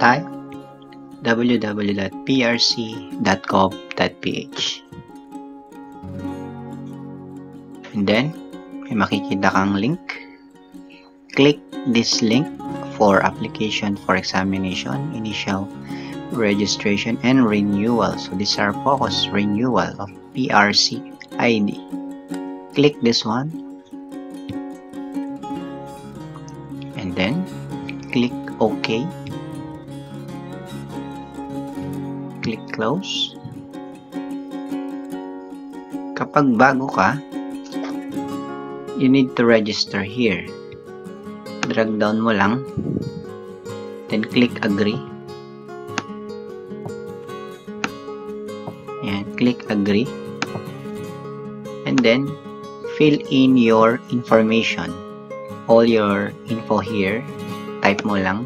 www.prc.gov.ph And then, may makikita kang link. Click this link for application for examination, initial registration, and renewal. So, these are focus renewal of PRC ID. Click this one. And then, click OK. Click close. Kapag bago ka, you need to register here. Drag down mo lang. Then click agree. Ayan, click agree. And then, fill in your information. All your info here. Type mo lang.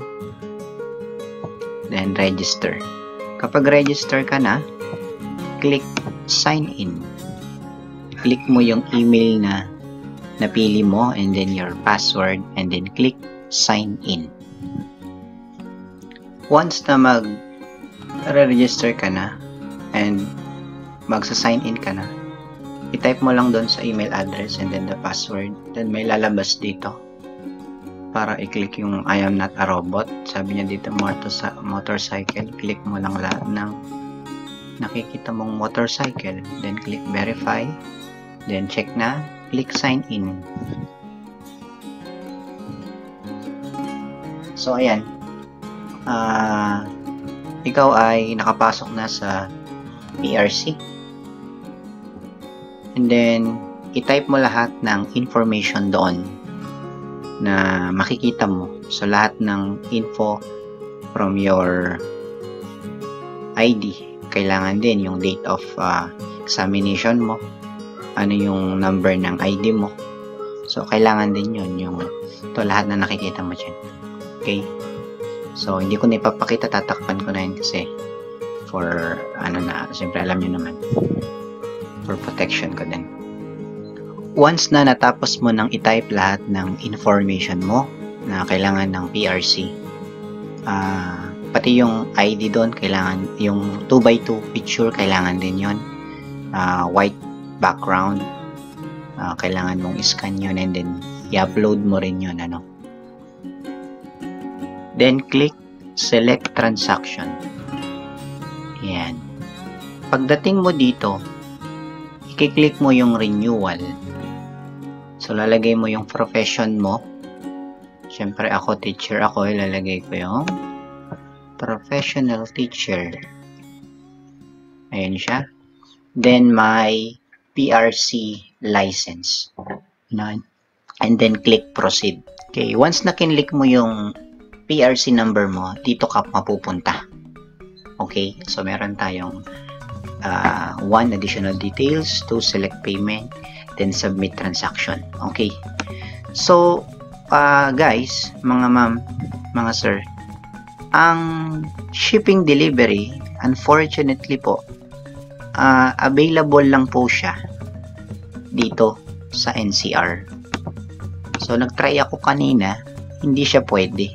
Then, register. Kapag register ka na, click sign in. Click mo yung email na napili mo and then your password and then click sign in. Once na mag register ka na and magsa-sign in ka na, i-type mo lang doon sa email address and then the password. Then may lalabas dito para i-click yung I am not a robot. Sabi niya dito motorcycle, motorcycle. Click mo lang lahat ng nakikita mong motorcycle. Then click verify. Then check na. Click sign in. So ayan. Uh, ikaw ay nakapasok na sa PRC. And then, i-type mo lahat ng information doon na makikita mo. So, lahat ng info from your ID. Kailangan din yung date of uh, examination mo. Ano yung number ng ID mo. So, kailangan din yun. Yung, to lahat na nakikita mo dyan. Okay? So, hindi ko na ipapakita. Tatakpan ko na yun kasi for, ano na, siyempre alam nyo naman. For protection ko din. Once na natapos mo nang i-type lahat ng information mo na kailangan ng PRC, uh, ah, pati yung ID doon, kailangan, yung 2x2 picture, kailangan din yon uh, white background, uh, kailangan mong scan yun and then i-upload mo rin yun, ano. Then, click select transaction. Yan. Pagdating mo dito, i-click mo yung renewal. So, lalagay mo yung profession mo. Siyempre, ako teacher ako, ilalagay ko yung professional teacher. Ayan siya. Then, my PRC license. And then, click proceed. Okay, once na kinlik mo yung PRC number mo, dito ka mapupunta. Okay, so meron tayong uh, one additional details, to select payment, then submit transaction. Okay. So, uh, guys, mga ma'am, mga sir, ang shipping delivery, unfortunately po, uh, available lang po siya dito sa NCR. So, nagtry ako kanina, hindi siya pwede.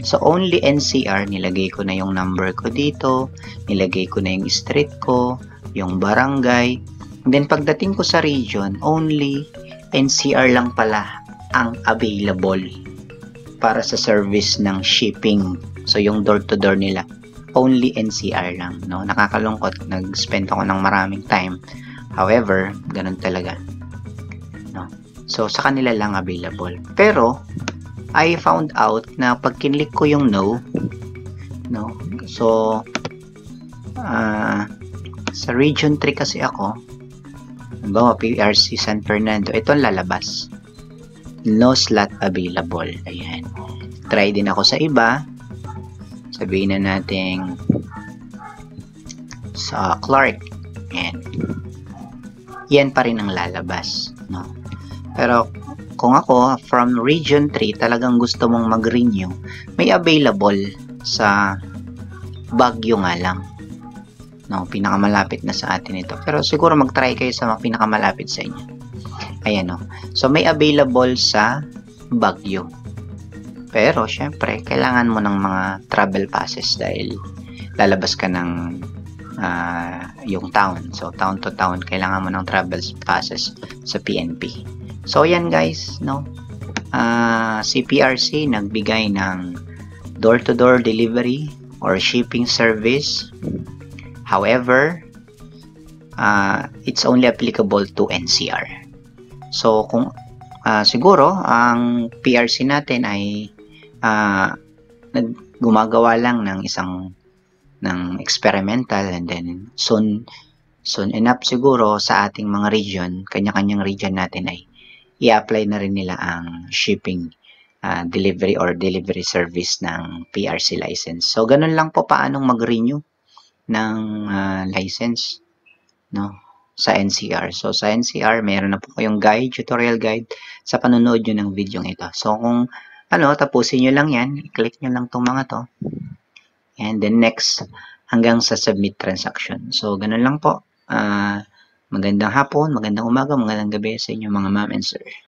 So, only NCR, nilagay ko na yung number ko dito, nilagay ko na yung street ko, yung barangay, Then pagdating ko sa region, only NCR lang pala ang available para sa service ng shipping. So yung door to door nila, only NCR lang, no? Nakakalungkot, nag-spend ako ng maraming time. However, ganun talaga. No? So sa kanila lang available. Pero I found out na pag kinlik ko yung no, no. So uh, sa region 3 kasi ako, Halimbawa, PRC San Fernando. Ito ang lalabas. No slot available. Ayan. Try din ako sa iba. Sabihin na natin sa Clark. Ayan. Yan pa rin ang lalabas. No? Pero kung ako, from Region 3, talagang gusto mong mag-renew, may available sa Baguio nga lang no, pinakamalapit na sa atin ito. Pero siguro mag-try kayo sa mga pinakamalapit sa inyo. Ayan, no. So, may available sa Baguio. Pero, syempre, kailangan mo ng mga travel passes dahil lalabas ka ng ah, yung town. So, town to town, kailangan mo ng travel passes sa PNP. So, yan guys, no? Ah, si PRC nagbigay ng door-to-door delivery or shipping service. However, ah, it's only applicable to NCR. So, kung ah, siguro, ang PRC natin ay nag gumagawa lang ng isang ng experimental and then soon soon enough siguro sa ating mga region, kanya-kanyang region natin ay i-apply na rin nila ang shipping ah, delivery or delivery service ng PRC license. So ganun lang po paanong mag-renew ng ah, license no sa NCR. So sa NCR, meron na po kayong guide, tutorial guide sa panonood nyo ng video ito. So kung ano, tapusin nyo lang yan, i-click nyo lang tong mga to. And then next, hanggang sa submit transaction. So ganun lang po. Ah, magandang hapon, magandang umaga, magandang gabi sa inyo mga ma'am and sir.